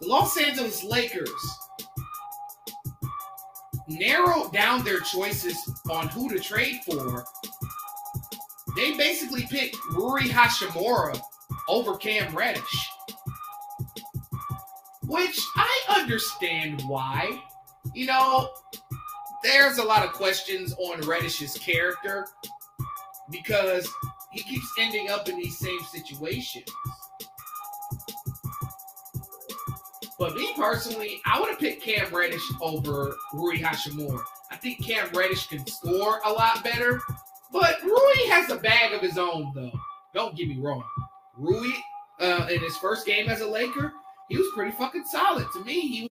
the Los Angeles Lakers narrowed down their choices on who to trade for. They basically picked Rui Hachimura over Cam Reddish. Which I understand why. You know, there's a lot of questions on Reddish's character because he keeps ending up in these same situations. But me personally, I would have picked Cam Reddish over Rui Hachimura. I think Cam Reddish can score a lot better, but Rui has a bag of his own, though. Don't get me wrong. Rui, uh, in his first game as a Laker, he was pretty fucking solid. To me, he